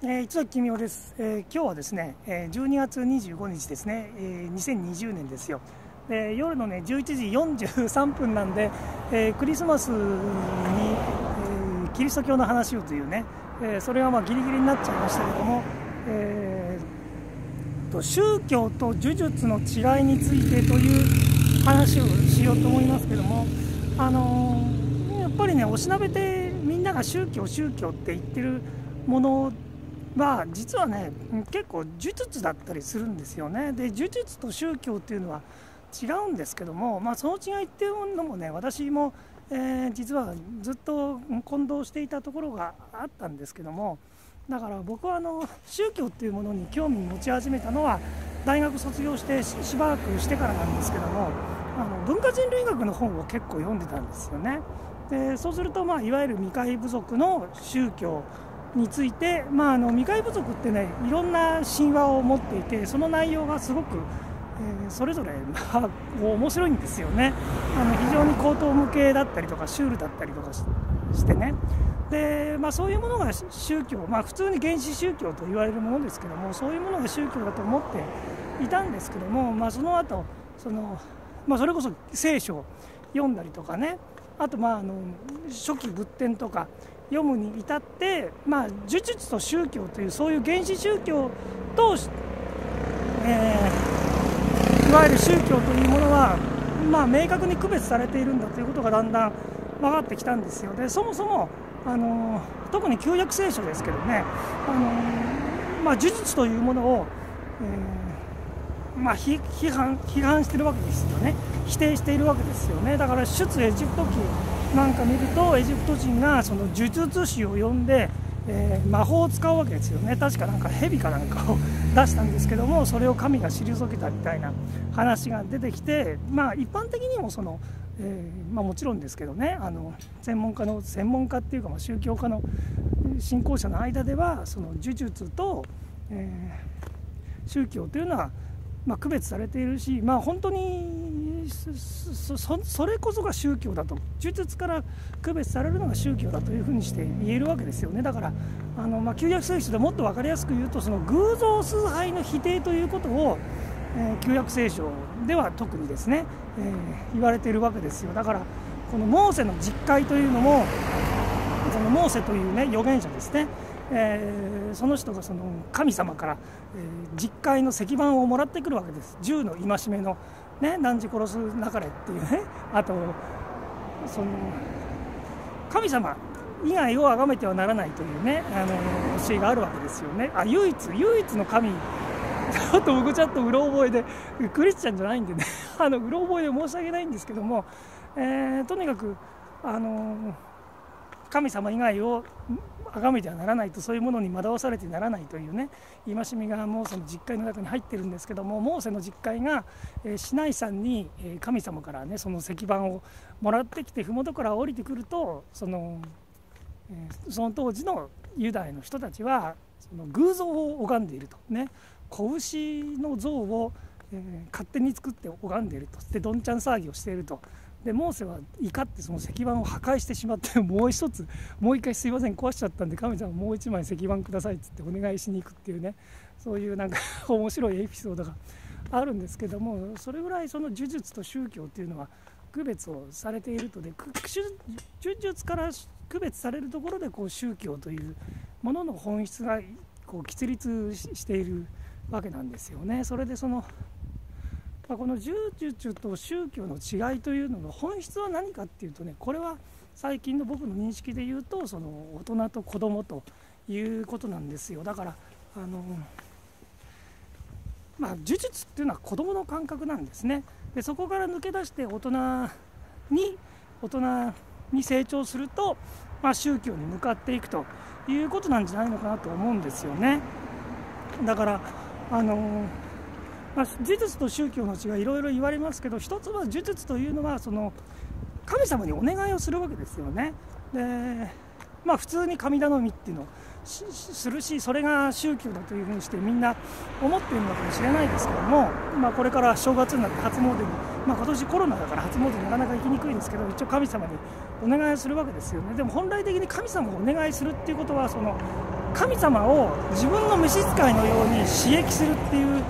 えー、一崎君夫です、えー、今日はですね、えー、12月25日ですね、えー、2020年ですよ、で夜のね11時43分なんで、えー、クリスマスに、えー、キリスト教の話をというね、えー、それはまあギリギリになっちゃいましたけども、えー、と宗教と呪術の違いについてという話をしようと思いますけども、あのー、やっぱりねおしなべてみんなが宗教宗教って言ってるものは実はね結構呪術だったりするんですよねで呪術と宗教っていうのは違うんですけども、まあ、その違いっていうのもね私も、えー、実はずっと混同していたところがあったんですけどもだから僕はあの宗教っていうものに興味持ち始めたのは大学卒業してしばらくしてからなんですけどもあの文化人類学の本を結構読んでたんですよね。でそうすると、まあ、いわゆる未開部族の宗教について、まあ、あの未開部族ってねいろんな神話を持っていてその内容がすごく、えー、それぞれ、まあ、面白いんですよね。あの非常に高等無形だったりとかシュールだったりとかしてね。で、まあ、そういうものが宗教、まあ、普通に原始宗教と言われるものですけどもそういうものが宗教だと思っていたんですけども、まあ、その後その、まあ、それこそ聖書を読んだりとかね。あとまああの初期仏典とか読むに至って、まあ、呪術と宗教というそういう原始宗教と、えー、いわゆる宗教というものは、まあ、明確に区別されているんだということがだんだん分かってきたんですよ。でそもそもあの特に旧約聖書ですけどねあの、まあ、呪術というものを、えー、まあ、批判批判してるわけですよね。否定しているわけですよね。だから出エジプト記なんか見るとエジプト人がその呪術師を呼んで、えー、魔法を使うわけですよね。確かなんか蛇かなんかを出したんですけどもそれを神が退けたみたいな話が出てきてまあ一般的にもその、えー、まあ、もちろんですけどねあの専門家の専門家っていうか、ま、宗教家の信仰者の間ではその呪術と、えー、宗教というのはまあ、区別されているし、まあ、本当にそれこそが宗教だと。呪術から区別されるのが宗教だというふうにして言えるわけですよね。だからあの、まあ、旧約聖書でもっと分かりやすく言うとその偶像崇拝の否定ということを、えー、旧約聖書では特にですね、えー、言われているわけですよ。だからこのモーセの実会というのもそのモーセというね預言者ですね。えー、その人がその神様から、えー、実会の石板をもらってくるわけです。銃の戒めの、ね、何時殺すなかれっていうね。あとその神様以外を崇めてはならないというねあの教えがあるわけですよね。あ唯一唯一の神。ちょっと僕ちょっとうろ覚えでクリスチャンじゃないんでね。あのうろ覚えで申し訳ないんですけども、えー、とにかくあの神様以外を崇めてはならないとそういうものに惑わされてならないというね戒めがモーセの実会の中に入ってるんですけどもモーセの実会が、えー、市内山に、神様からねその石板をもらってきて麓から降りてくるとその,、え、その当時のユダヤの人たちはその偶像を拝んでいるとね子牛の像を、え、勝手に作って拝んでいるとでどんちゃん騒ぎをしていると。でモーセは怒ってその石板を破壊してしまって もう一つもう一回すいません壊しちゃったんで神様もう一枚石板くださいっつってお願いしに行くっていうねそういうなんか 面白いエピソードがあるんですけどもそれぐらいその呪術と宗教っていうのは区別をされているとで呪術から区別されるところでこう宗教というものの本質がこう喫立しているわけなんですよね。それでそのま、この呪術と宗教の違いというのの本質は何かっていうとねこれは最近の僕の認識で言うとその大人と子供ということなんですよ。だからあのまあ呪術っていうのは子供の感覚なんですね。でそこから抜け出して大人に大人に成長すると、まあ、宗教に向かっていくということなんじゃないのかなと思うんですよね。だからあのまあ、呪術と宗教の違いいろいろ言われますけど一つは呪術というのはその神様にお願いをするわけですよね。でまあ、普通に神頼みっていうのをするしそれが宗教だというふうにしてみんな思っているのかもしれないですけども、まあ、これから正月になって初詣に、まあ、今年コロナだから初詣なかなか行きにくいんですけど一応神様にお願いをするわけですよねでも本来的に神様をお願いするっていうことはその神様を自分の召使いのように刺激するっていう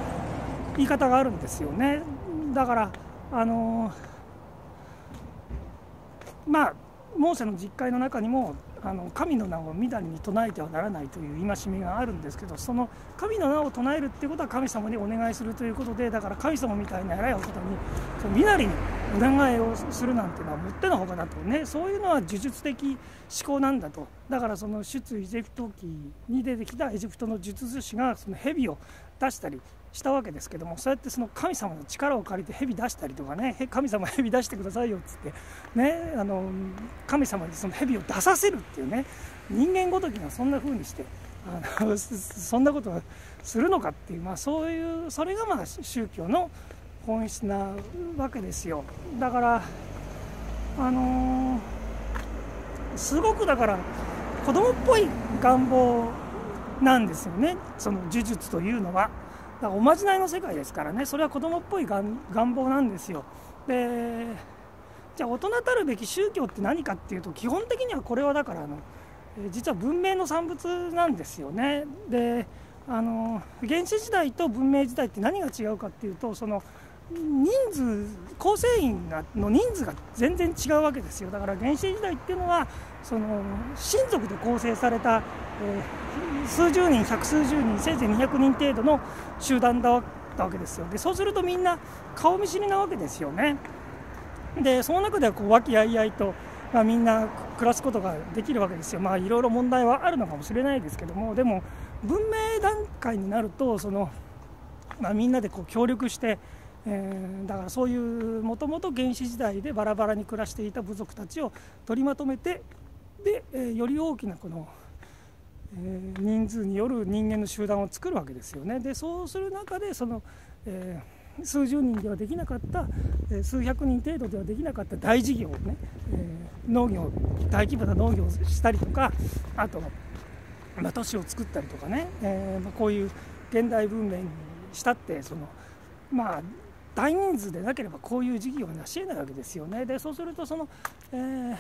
言い方があるんですよね。だからあのまあモーセの実会の中にもあの神の名をみだりに唱えてはならないという戒めがあるんですけどその神の名を唱えるっていうことは神様にお願いするということでだから神様みたいな偉いお方にそのみなりにお願いをするなんていうのはもってのほかだとねそういうのは呪術的思考なんだと。だからその出エジプト記に出てきたエジプトの術師がその蛇を出したりしたわけですけどもそうやってその神様の力を借りて蛇出したりとかね神様蛇出してくださいよっつってねあの神様にその蛇を出させるっていうね人間ごときがそんな風にしてあの そんなことをするのかっていう、まあ、そういうそれがまあ宗教の本質なわけですよだからあのー、すごくだから子供っぽい願望なんですよねその呪術というのは。だからおまじないの世界ですからね。それは子供っぽい願望なんですよ。でじゃあ大人たるべき宗教って何かっていうと基本的にはこれはだからあの実は文明の産物なんですよね。であの原始時代と文明時代って何が違うかっていうとその人数構成員がの人数が全然違うわけですよ。だから原始時代っていうのはその親族で構成された、えー、数十人百数十人せいぜい200人程度の集団だったわけですよ。でそうするとみんな顔見知りなわけですよね。でその中ではこう和気あいあいと、まあ、みんな暮らすことができるわけですよ。まあいろいろ問題はあるのかもしれないですけども。でも文明段階になるとその、まあ、みんなでこう協力してえー、だからそういうもともと原始時代でバラバラに暮らしていた部族たちを取りまとめてで、えー、より大きなこの、えー、人数による人間の集団を作るわけですよね。でそうする中でその、えー、数十人ではできなかった、え数百人程度ではできなかった大事業をね、え農業大規模な農業をしたりとかあと、まあ、都市を作ったりとかね、えまあ、こういう現代文明にしたってそのまあ大人数でなければこういう事業は成し得ないわけですよね。でそうするとその、えー、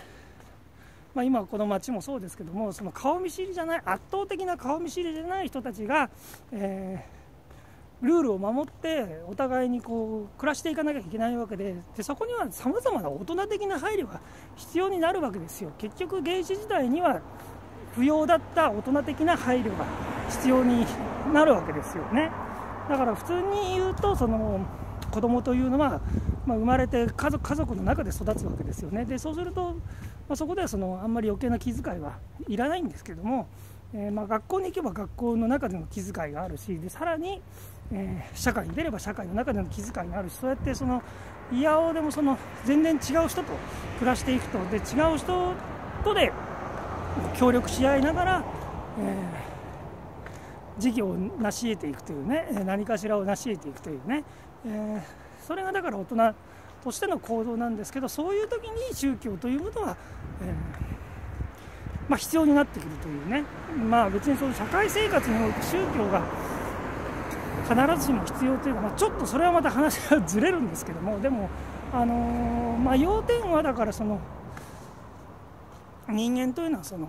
まあ、今この町もそうですけどもその顔見知りじゃない圧倒的な顔見知りじゃない人たちが、えー、ルールを守ってお互いにこう暮らしていかなきゃいけないわけででそこにはさまざまな大人的な配慮が必要になるわけですよ。結局原始時代には不要だった大人的な配慮が必要になるわけですよね。だから普通に言うとその子供というのは、まあ、生まれて家族家族の中で育つわけですよね。でそうすると、まあ、そこではそのあんまり余計な気遣いはいらないんですけども、えー、まあ、学校に行けば学校の中での気遣いがあるしでさらに、えー、社会に出れば社会の中での気遣いがあるしそうやってそのいやおでもその全然違う人と暮らしていくとで違う人とで協力し合いながら、えー事業を成し得ていくというね何かしらを成し得ていくというね、えー、それがだから大人としての行動なんですけどそういう時に宗教というものは、えー、まあ、必要になってくるというね。まあ別にその社会生活において宗教が必ずしも必要というか、まあ、ちょっとそれはまた話がずれるんですけどもでも、あのー、まあ、要点はだからその人間というのはその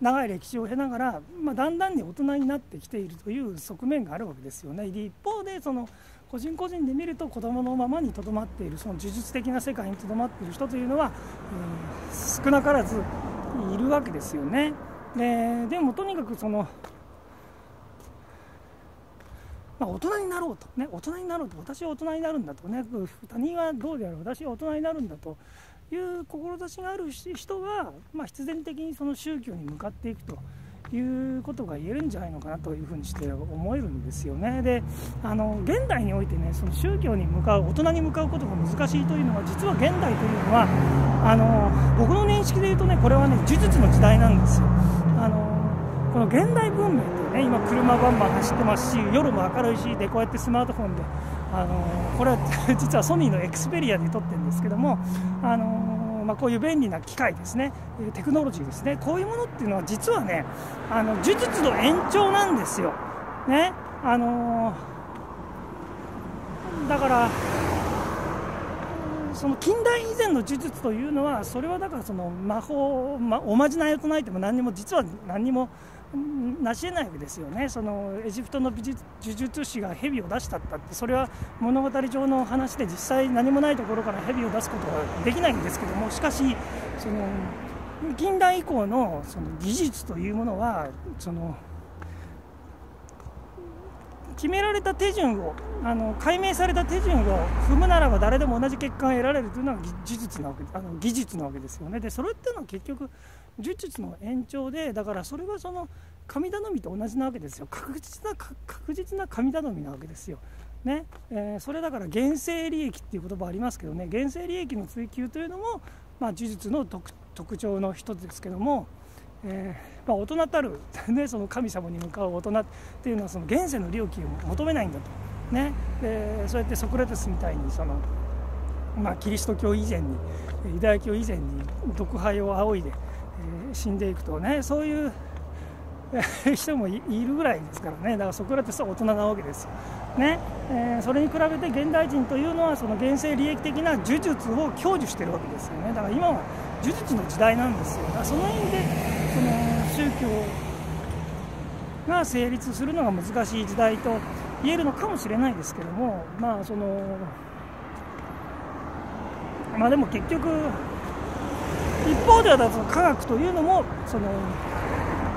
長い歴史を経ながら、まあ、だんだんに大人になってきているという側面があるわけですよね。一方でその個人個人で見ると子供のままにとどまっているその呪術的な世界にとどまっている人というのは、えー、少なからずいるわけですよね。ででもとにかくそのまあ、大人になろうと、ね、大人になろうと私は大人になるんだとね他人はどうである私は大人になるんだという志がある人が、まあ、必然的にその宗教に向かっていくということが言えるんじゃないのかなというふうにして思えるんですよね。であの現代においてねその宗教に向かう大人に向かうことが難しいというのは実は現代というのはあの僕の認識で言うとねこれはね呪術の時代なんですよ。あのこの現代文明ってね今車バンバン走ってますし夜も明るいしでこうやってスマートフォンであのこれは実はソニーのエクスペリアで撮ってるんですけども、あのまあ、こういう便利な機械ですねテクノロジーですねこういうものっていうのは実はねあの呪術の延長なんですよ、ね。あのだからその近代以前の呪術というのはそれはだからその魔法、ま、おまじないを唱えても何にも実は何にもなし得ないわけですよね、そのエジプトの美術呪術師が蛇を出したったって、それは物語上の話で、実際、何もないところから蛇を出すことはできないんですけども、しかし、その近代以降のその技術というものは、その決められた手順をあの解明された手順を踏むならば誰でも同じ結果が得られるというのが技術なわけあの技術なわけですよね。でそれっていうのは結局呪術の延長でだからそれはその神頼みと同じなわけですよ。確実な確実な神頼みなわけですよ。ね。えー、それだから原生利益っていう言葉ありますけどね。原生利益の追求というのも、まあ、呪術の特徴の一つですけども、えー、まあ、大人たる、ね、その神様に向かう大人っていうのはその現世の利益を求めないんだと、ね、でそうやってソクラテスみたいにその、まあ、キリスト教以前にユダヤ教以前に毒杯を仰いでえー、死んでいくとねそういう人もいるぐらいですからね。だからソクラテスは大人なわけですよ、ね。えー、それに比べて現代人というのはその現世利益的な呪術を享受してるわけですよね。だから今は呪術の時代なんですよ。その意味でその宗教が成立するのが難しい時代と言えるのかもしれないですけどもまあそのまあでも結局一方ではその科学というのもその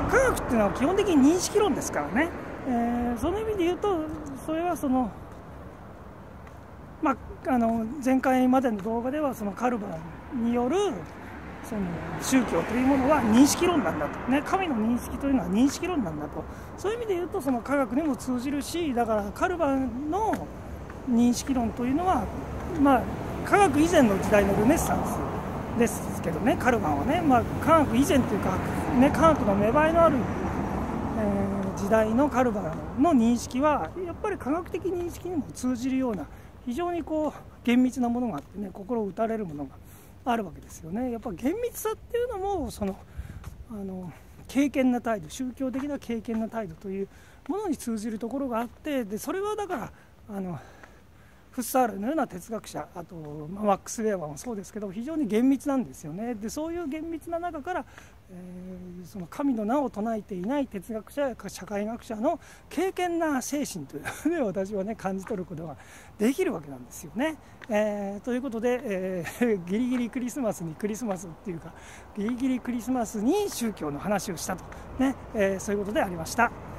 科学っていうのは基本的に認識論ですからね、えー、その意味で言うとそれはその、まあ、あの前回までの動画ではそのカルバンによるその宗教というものは認識論なんだと、ね、神の認識というのは認識論なんだと。そういう意味で言うとその科学にも通じるしだからカルバンの認識論というのは、まあ、科学以前の時代のルネッサンスですけどね、カルバンはね、まあ、科学以前というか、ね、科学の芽生えのある、えー、時代のカルバンの認識は、やっぱり科学的認識にも通じるような、非常にこう厳密なものがあってね、心を打たれるものがあるわけですよね。やっぱ厳密さっていうのも、そのあの敬虔な態度、宗教的な経験な態度というものに通じるところがあって、でそれはだから、あのフッサールのような哲学者あと、マックス・ウェーバーもそうですけど非常に厳密なんですよねでそういう厳密な中から、えー、その神の名を唱えていない哲学者や社会学者の敬虔な精神というのを私はね感じ取ることができるわけなんですよね。えー、ということで、えー、ギリギリクリスマスにクリスマスっていうかギリギリクリスマスに宗教の話をしたとね、えそういうことでありました。